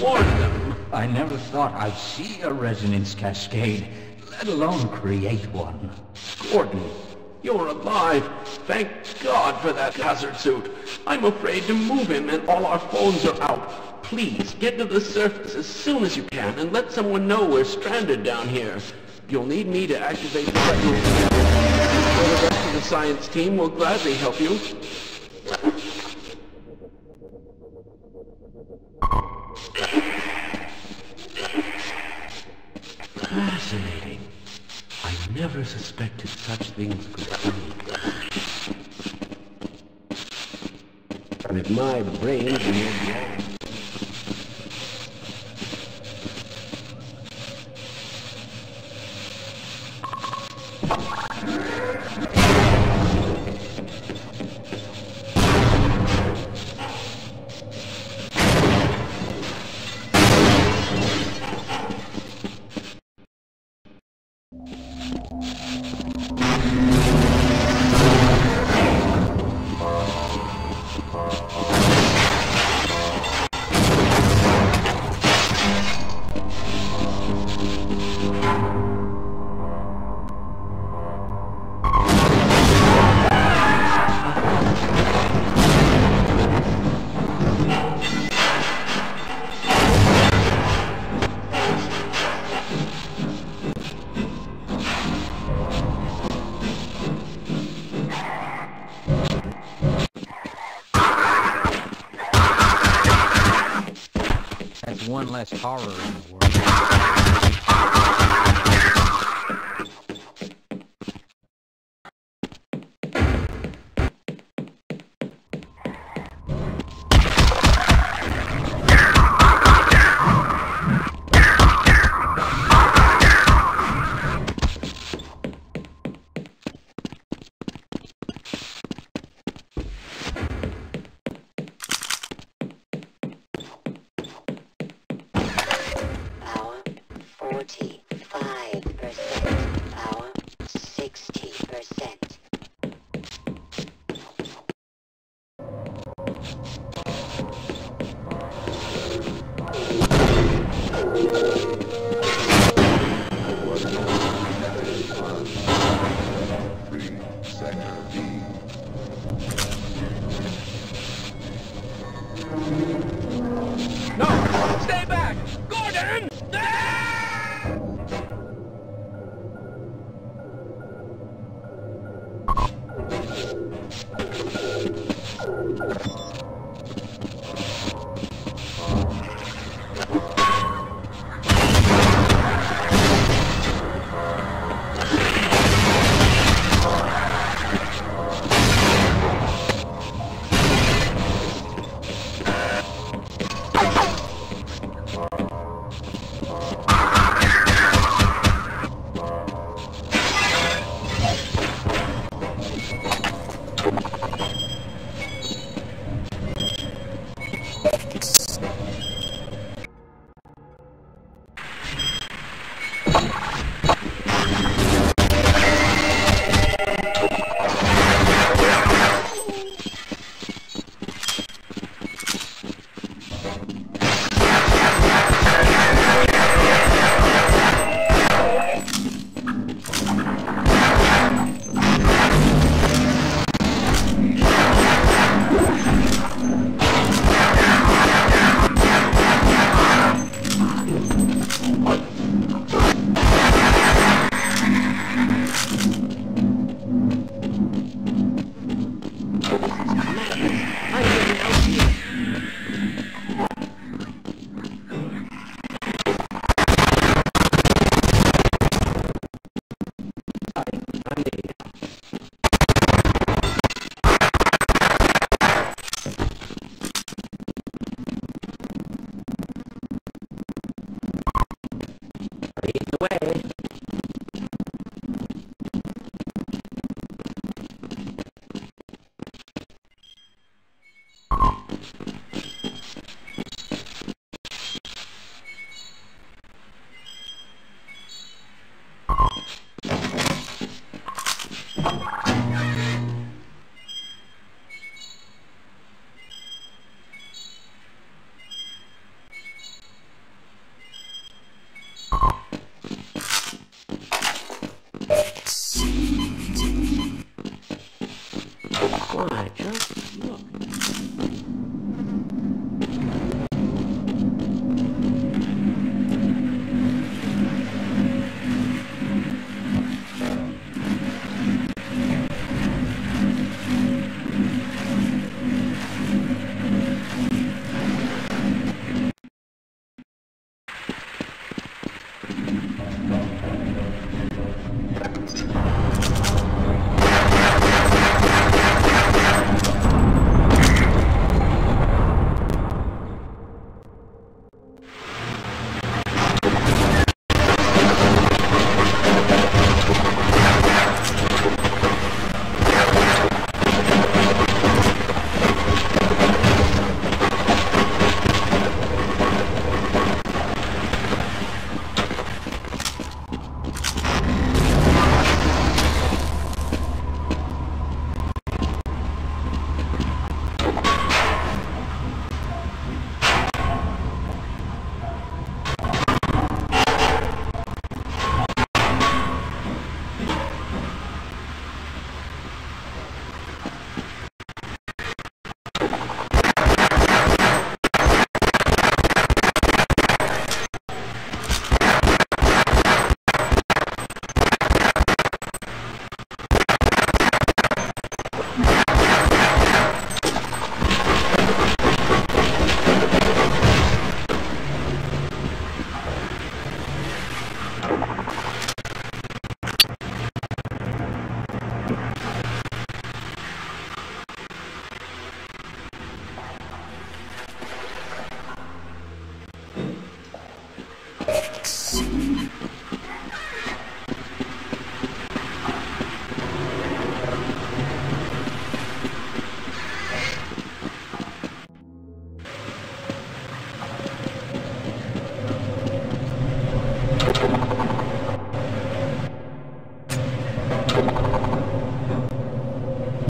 warn them. I never thought I'd see a resonance cascade, let alone create one. Gordon, you're alive. Thank God for that hazard suit. I'm afraid to move him and all our phones are out. Please, get to the surface as soon as you can and let someone know we're stranded down here. You'll need me to activate the. The rest of the science team will gladly help you. Fascinating. I never suspected such things could be. With my brains One less horror in the world. 45%. you Lead the way. Why, just look.